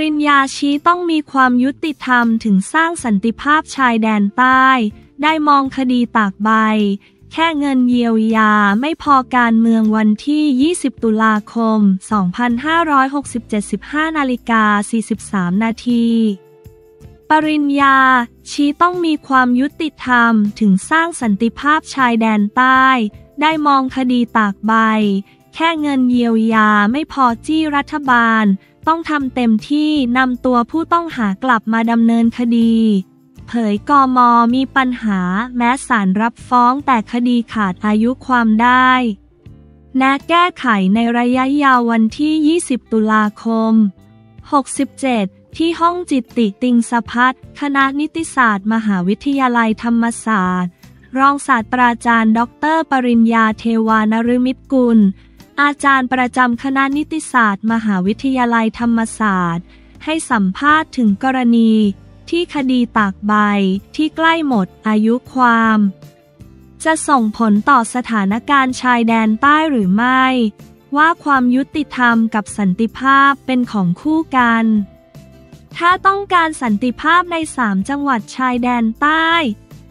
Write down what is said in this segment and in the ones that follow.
ริญญาชี้ต้องมีความยุติธรรมถึงสร้างสันติภาพชายแดนใต้ ได้มองคดีตากใบ แค่เงินเยียวยาไม่พอการเมืองวันที่ 20 ตุลาคม 2567 15นาฬิกา43 นาทีปริญญา ชี้ต้องมีความยุติธรรมถึงสร้างสันติภาพชายแดนใต้ ได้มองคดีตากใบ แค่เงินเยียวยาไม่พอจี้รัฐบาลต้องทำเต็มที่นำตัวผู้ต้องหากลับมาดำเนินคดี เผยกอมอมีปัญหาแม้ศาลรับฟ้องแต่คดีขาดอายุความได้ แนะแก้ไขในระยะยาววันที่ 20 ตุลาคม 67ที่ห้องจิตติติงสพัฒคณะนิติศาสตร์ มหาวิทยาลัยธรรมศาสตร์ รองศาสตราจารย์ ดร ปริญญาเทวานฤมิตกุล อาจารย์ประจำคณะนิติศาสตร์ มหาวิทยาลัยธรรมศาสตร์ ให้สัมภาษณ์ถึงกรณี ที่คดีตากใบที่ใกล้หมดอายุความ จะส่งผลต่อสถานการณ์ชายแดนใต้หรือไม่ ว่าความยุติธรรมกับสันติภาพเป็นของคู่กัน ถ้าต้องการสันติภาพในสามจังหวัดชายแดนใต้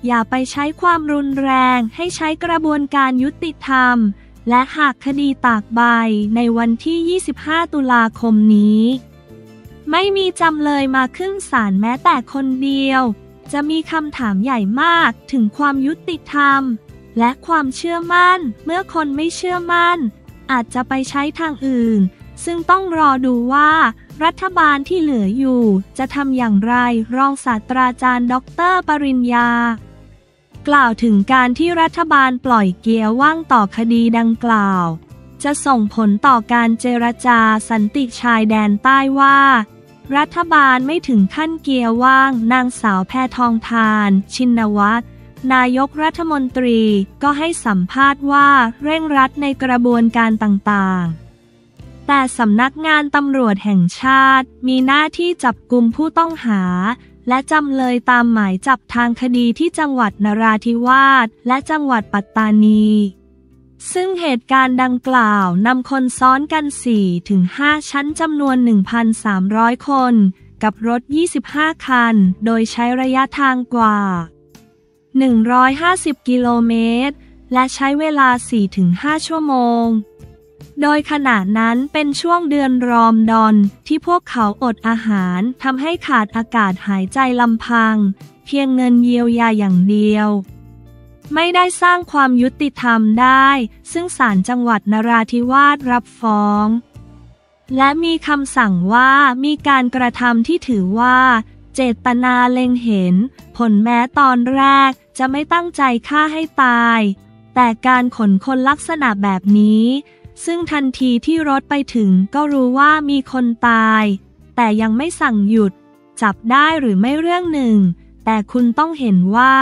อย่าไปใช้ความรุนแรงให้ใช้กระบวนการยุติธรรม และหากคดีตากใบในวันที่ 25 ตุลาคมนี้ ไม่มีจำเลยมาขึ้นศาลแม้แต่คนเดียว จะมีคำถามใหญ่มากถึงความยุติธรรม และความเชื่อมั่น เมื่อคนไม่เชื่อมั่น อาจจะไปใช้ทางอื่น ซึ่งต้องรอดูว่า รัฐบาลที่เหลืออยู่ จะทำอย่างไรรองศาสตราจารย์ ดร ปริญญา กล่าวถึงการที่รัฐบาลปล่อยเกียร์ว่างต่อคดีดังกล่าว จะส่งผลต่อการเจรจาสันติชายแดนใต้ว่า รัฐบาลไม่ถึงขั้นเกียร์ว่าง นางสาวแพทองทาน ชินวัตรนายกรัฐมนตรีก็ให้สัมภาษณ์ว่าเร่งรัดในกระบวนการต่างๆ แต่สำนักงานตำรวจแห่งชาติมีหน้าที่จับกลุ่มผู้ต้องหา และจำเลยตามหมายจับทางคดีที่จังหวัดนราธิวาสและจังหวัดปัตตานี ซึ่งเหตุการณ์ดังกล่าวนำคนซ้อนกัน4ถึง5ชั้นจำนวน 1,300 คน กับรถ 25 คัน โดยใช้ระยะทางกว่า 150 กิโลเมตร และใช้เวลา 4-5 ชั่วโมง โดยขณะนั้นเป็นช่วงเดือนรอมฎอนที่พวกเขาอดอาหารทำให้ขาดอากาศหายใจลำพัง เพียงเงินเยียวยาอย่างเดียว ไม่ได้สร้างความยุติธรรมได้ ซึ่งศาลจังหวัดนราธิวาสรับฟ้อง และมีคำสั่งว่ามีการกระทำที่ถือว่า เจตนาเล็งเห็น ผลแม้ตอนแรกจะไม่ตั้งใจฆ่าให้ตาย แต่การขนคนลักษณะแบบนี้ ซึ่งทันทีที่รถไปถึงก็รู้ว่ามีคนตาย แต่ยังไม่สั่งหยุด จับได้หรือไม่เรื่องหนึ่ง แต่คุณต้องเห็นว่า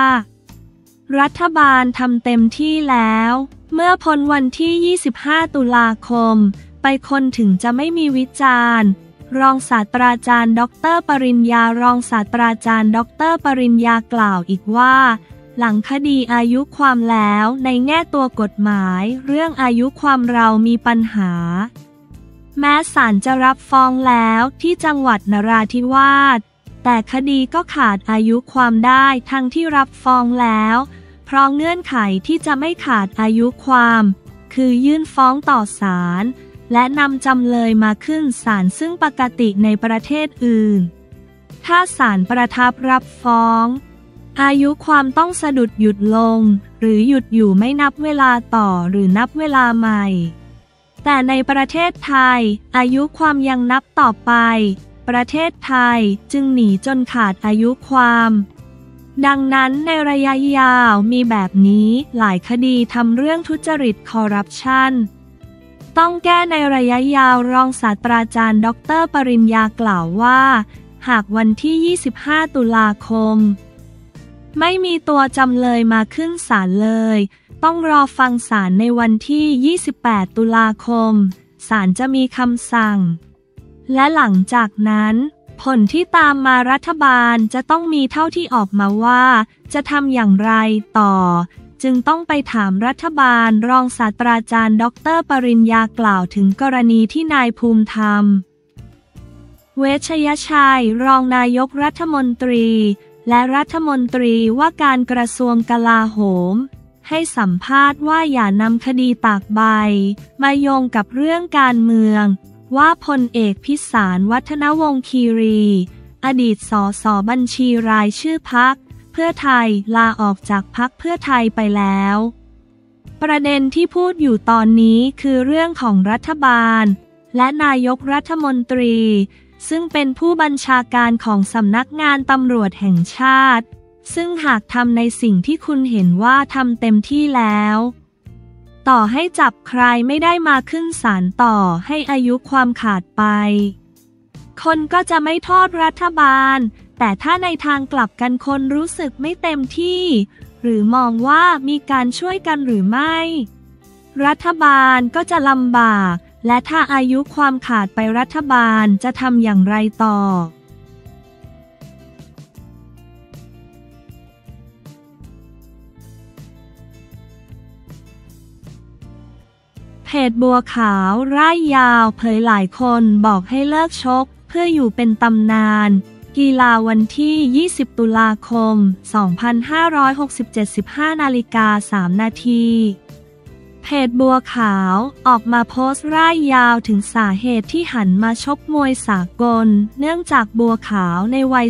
รัฐบาลทำเต็มที่แล้ว เมื่อพ้นวันที่ 25 ตุลาคม ไปคนถึงจะไม่มีวิจารณ์รองศาสตราจารย์ ดร ปริญญารองศาสตราจารย์ ดร ปริญญากล่าวอีกว่า หลังคดีอายุความแล้วในแง่ตัวกฎหมาย เรื่องอายุความเรามีปัญหา แม้ศาลจะรับฟ้องแล้วที่จังหวัดนราธิวาสแต่คดีก็ขาดอายุความได้ทั้งที่รับฟ้องแล้ว เพราะเงื่อนไขที่จะไม่ขาดอายุความ คือยื่นฟ้องต่อศาลและนำจำเลยมาขึ้นศาลซึ่งปกติในประเทศอื่น ถ้าศาลประทับรับฟ้อง อายุความต้องสะดุดหยุดลง หรือหยุดอยู่ไม่นับเวลาต่อหรือนับเวลาใหม่ แต่ในประเทศไทย อายุความยังนับต่อไป ประเทศไทยจึงหนีจนขาดอายุความ ดังนั้นในระยะยาวมีแบบนี้หลายคดีทำเรื่องทุจริตคอร์รัปชันต้องแก้ในระยะยาวรองศาสตราจารย์ ดร ปริญญากล่าวว่า หากวันที่ 25 ตุลาคม ไม่มีตัวจำเลยมาขึ้นศาลเลย ต้องรอฟังศาลในวันที่ 28 ตุลาคม ศาลจะมีคำสั่ง และหลังจากนั้น ผลที่ตามมารัฐบาลจะต้องมีเท่าที่ออกมาว่า จะทำอย่างไรต่อ จึงต้องไปถามรัฐบาลรองศาสตราจารย์ดรปริญญากล่าวถึงกรณีที่นายภูมิธรรม เวชยชัย รองนายกรัฐมนตรี และรัฐมนตรีว่าการกระทรวงกลาโหม ให้สัมภาษณ์ว่าอย่านำคดีตากใบ มาโยงกับเรื่องการเมือง ว่าพลเอกพิสารวัฒนวงศ์คีรี อดีตสสบัญชีรายชื่อพัก เพื่อไทยลาออกจากพักเพื่อไทยไปแล้ว ประเด็นที่พูดอยู่ตอนนี้คือเรื่องของรัฐบาล และนายกรัฐมนตรี ซึ่งเป็นผู้บัญชาการของสำนักงานตำรวจแห่งชาติ ซึ่งหากทำในสิ่งที่คุณเห็นว่าทำเต็มที่แล้ว ต่อให้จับใครไม่ได้มาขึ้นศาลต่อให้อายุความขาดไป คนก็จะไม่โทษรัฐบาล แต่ถ้าในทางกลับกันคนรู้สึกไม่เต็มที่ หรือมองว่ามีการช่วยกันหรือไม่ รัฐบาลก็จะลำบาก และถ้าอายุความขาดไปรัฐบาลจะทำอย่างไรต่อ เพจบัวขาวร่ายยาวเผยหลายคนบอกให้เลิกชก เพื่ออยู่เป็นตำนานกีฬาวันที่ 20 ตุลาคม 2567 15นาฬิกา 3 นาที เพจบัวขาวออกมาโพสต์ร่ายยาวถึงสาเหตุที่หันมาชกมวยสากล เนื่องจากบัวขาวในวัย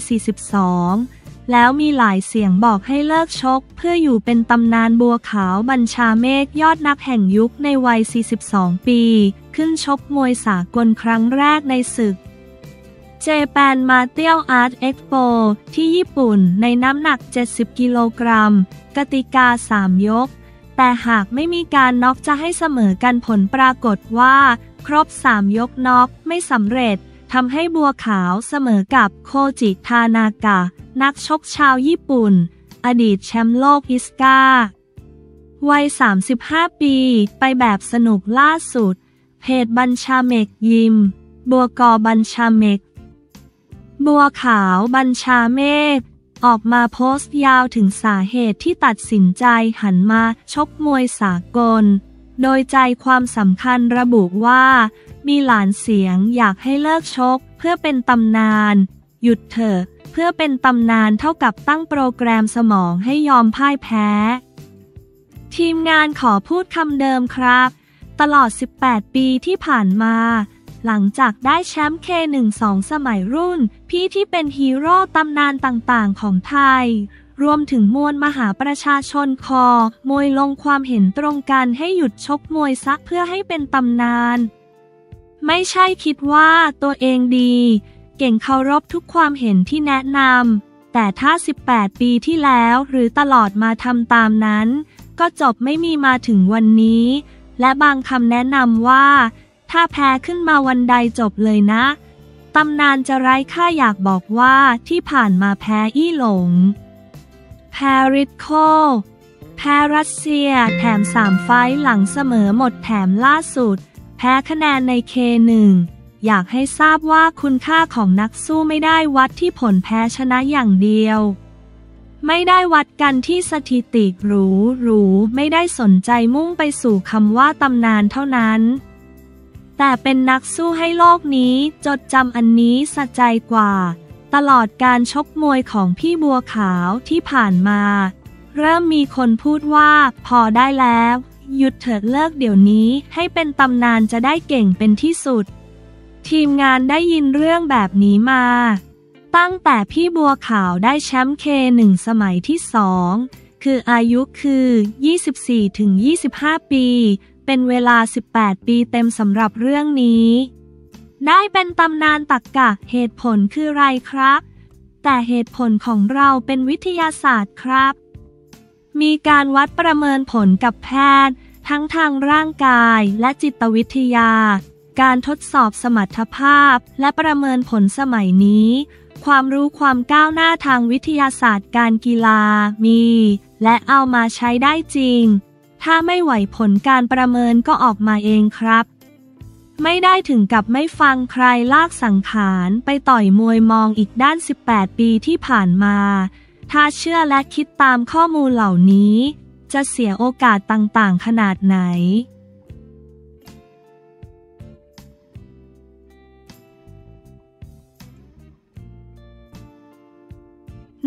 42 แล้วมีหลายเสียงบอกให้เลิกชก เพื่ออยู่เป็นตำนานบัวขาวบัญชาเมฆยอดนักแห่งยุคในวัย 42 ปี ขึ้นชกมวยสากลครั้งแรกในศึก Japan Martial Arts Expoที่ญี่ปุ่นในน้ำหนัก 70 กิโลกรัม กติกา 3 ยก แต่หากไม่มีการน็อกจะให้เสมอกันผลปรากฏว่า ครบ 3 ยกน็อกไม่สำเร็จทำให้บัวขาวเสมอกับโคจิทานากะ นักชกชาวญี่ปุ่น อดีตแชมป์โลกอิสกาวัย 35 ปี ไปแบบสนุกล่าสุด เพจบัญชาเมกยิม บัวกอบัญชาเมก บัวขาวบัญชาเมฆ ออกมาโพสต์ยาวถึงสาเหตุที่ตัดสินใจหันมาชกมวยสากล โดยใจความสำคัญระบุว่า มีหลานเสียงอยากให้เลิกชกเพื่อเป็นตำนาน หยุดเถอะเพื่อเป็นตำนานเท่ากับตั้งโปรแกรมสมองให้ยอมพ่ายแพ้ ทีมงานขอพูดคำเดิมครับ ตลอด 18 ปีที่ผ่านมา หลังจากได้แชมป์ K12 สมัยรุ่น พี่ที่เป็นฮีโร่ตำนานต่างๆ ของไทย รวมถึงมวลมหาประชาชนคอ มวยลงความเห็นตรงกันให้หยุดชกมวยซะเพื่อให้เป็นตำนาน ไม่ใช่คิดว่าตัวเองดี เก่งเคารพทุกความเห็นที่แนะนำแต่ถ้า 18 ปีที่แล้วหรือตลอดมาทำตามนั้น ก็จบไม่มีมาถึงวันนี้ และบางคำแนะนำว่า ถ้าแพ้ขึ้นมาวันใดจบเลยนะ ตำนานจะไร้ค่าอยากบอกว่าที่ผ่านมาแพ้อี้หลง แพริสโค แพ้รัสเซีย แถมสามไฟท์หลังเสมอหมดแถมล่าสุด แพ้คะแนนในเคหนึ่งอยากให้ทราบว่าคุณค่าของนักสู้ไม่ได้วัดที่ผลแพ้ชนะอย่างเดียว ไม่ได้วัดกันที่สถิติหรูหรูไม่ได้สนใจมุ่งไปสู่คำว่าตำนานเท่านั้น แต่เป็นนักสู้ให้โลกนี้จดจำอันนี้สะใจกว่า ตลอดการชกมวยของพี่บัวขาวที่ผ่านมา เริ่มมีคนพูดว่าพอได้แล้ว หยุดเถิดเลิกเดี๋ยวนี้ให้เป็นตำนานจะได้เก่งเป็นที่สุด ทีมงานได้ยินเรื่องแบบนี้มา ตั้งแต่พี่บัวขาวได้แชมป์เคหนึ่งสมัยที่สองคืออายุคือ 24-25 ปี เป็นเวลา 18 ปีเต็มสำหรับเรื่องนี้ ได้เป็นตำนานตักกะเหตุผลคือไรครับ แต่เหตุผลของเราเป็นวิทยาศาสตร์ครับ มีการวัดประเมินผลกับแพทย์ ทั้งทางร่างกายและจิตวิทยา การทดสอบสมรรถภาพและประเมินผลสมัยนี้ความรู้ความก้าวหน้าทางวิทยาศาสตร์การกีฬามี และเอามาใช้ได้จริง ถ้าไม่ไหวผลการประเมินก็ออกมาเองครับ ไม่ได้ถึงกับไม่ฟังใครลากสังขารไปต่อยมวยมองอีกด้าน 18 ปีที่ผ่านมา ถ้าเชื่อและคิดตามข้อมูลเหล่านี้ จะเสียโอกาสต่างๆ ขนาดไหน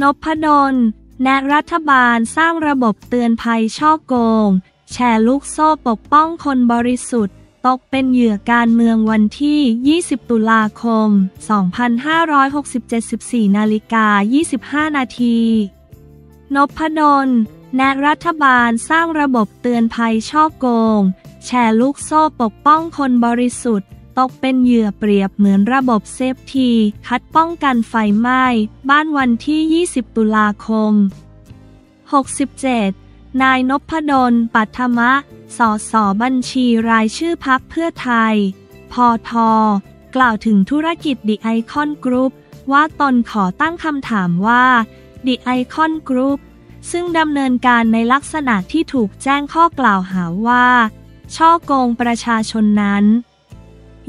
นพดล แนะรัฐบาลสร้างระบบเตือนภัยช่อโกง แชร์ลูกโซ่ปกป้องคนบริสุทธิ์ ตกเป็นเหยื่อการเมืองวันที่ 20 ตุลาคม 2567 14นาฬิกา 25 นาทีนพดลแนะรัฐบาลสร้างระบบเตือนภัยช่อโกง แชร์ลูกโซ่ปกป้องคนบริสุทธิ์ ตกเป็นเหยื่อเปรียบเหมือนระบบเซฟที คัดป้องกันไฟไหม้ บ้านวันที่ 20 ตุลาคม 67 นายนพดล ปัทมะ สสบัญชีรายชื่อพักเพื่อไทย พอทกล่าวถึงธุรกิจดิไอคอนกรุ๊ปว่าตนขอตั้งคำถามว่าดิไอคอนกรุ๊ปซึ่งดำเนินการในลักษณะที่ถูกแจ้งข้อกล่าวหาว่า ช่อโกงประชาชนนั้น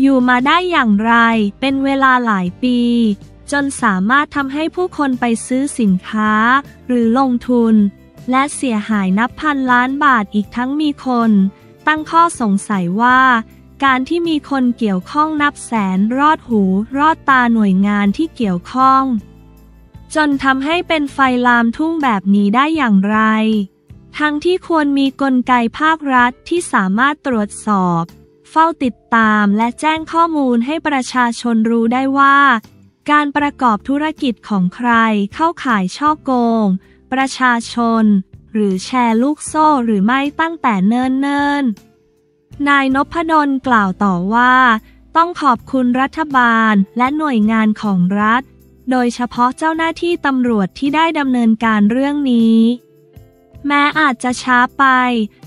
อยู่มาได้อย่างไร เป็นเวลาหลายปี จนสามารถทำให้ผู้คนไปซื้อสินค้า หรือลงทุน และเสียหายนับพันล้านบาทอีกทั้งมีคน ตั้งข้อสงสัยว่า การที่มีคนเกี่ยวข้องนับแสนรอดหู รอดตาหน่วยงานที่เกี่ยวข้อง จนทำให้เป็นไฟลามทุ่งแบบนี้ได้อย่างไร ทั้งที่ควรมีกลไกภาครัฐที่สามารถตรวจสอบ เฝ้าติดตามและแจ้งข้อมูลให้ประชาชนรู้ได้ว่า การประกอบธุรกิจของใครเข้าข่ายช่อโกง ประชาชน หรือแชร์ลูกโซ่หรือไม่ตั้งแต่เนิ่นๆ นายนพดลกล่าวต่อว่า ต้องขอบคุณรัฐบาลและหน่วยงานของรัฐ โดยเฉพาะเจ้าหน้าที่ตำรวจที่ได้ดำเนินการเรื่องนี้ แม้อาจจะช้าไป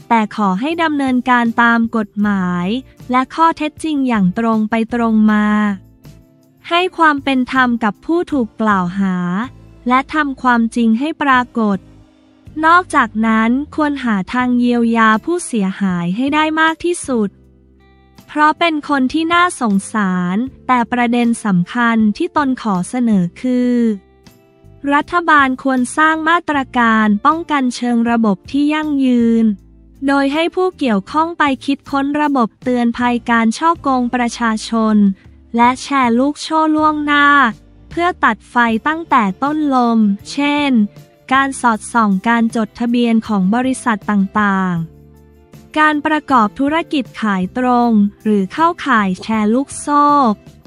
แต่ขอให้ดำเนินการตามกฎหมาย และข้อเท็จจริงอย่างตรงไปตรงมา ให้ความเป็นธรรมกับผู้ถูกกล่าวหา และทำความจริงให้ปรากฏ นอกจากนั้นควรหาทางเยียวยาผู้เสียหายให้ได้มากที่สุด เพราะเป็นคนที่น่าสงสาร แต่ประเด็นสำคัญที่ตนขอเสนอคือ รัฐบาลควรสร้างมาตรการป้องกันเชิงระบบที่ยั่งยืน โดยให้ผู้เกี่ยวข้องไปคิดค้นระบบเตือนภัยการช่อโกงประชาชน และแชร์ลูกโช่ล่วงหน้า เพื่อตัดไฟตั้งแต่ต้นลม เช่น การสอดส่องการจดทะเบียนของบริษัทต่างๆ การประกอบธุรกิจขายตรง หรือเข้าขายแชร์ลูกโซ่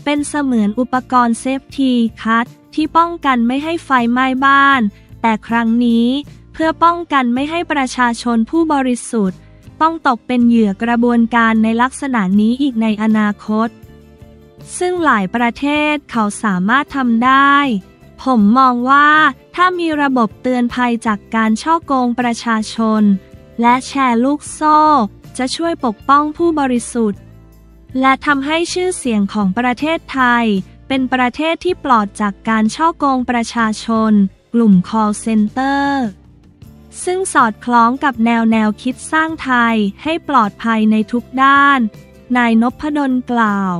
เป็นเสมือนอุปกรณ์ Safe-T-Cut ที่ป้องกันไม่ให้ไฟไหม้บ้าน แต่ครั้งนี้เพื่อป้องกันไม่ให้ประชาชนผู้บริสุทธิ์ ต้องตกเป็นเหยื่อกระบวนการในลักษณะนี้อีกในอนาคต ซึ่งหลายประเทศเขาสามารถทำได้ ผมมองว่าถ้ามีระบบเตือนภัยจากการช่อโกงประชาชน และแชร์ลูกโซ่ จะช่วยปกป้องผู้บริสุทธิ์ และทำให้ชื่อเสียงของประเทศไทย เป็นประเทศที่ปลอดจากการช่อโกงประชาชน กลุ่ม call center ซึ่งสอดคล้องกับแนวแนวคิดสร้างไทยให้ปลอดภัยในทุกด้าน นายนพดลกล่าว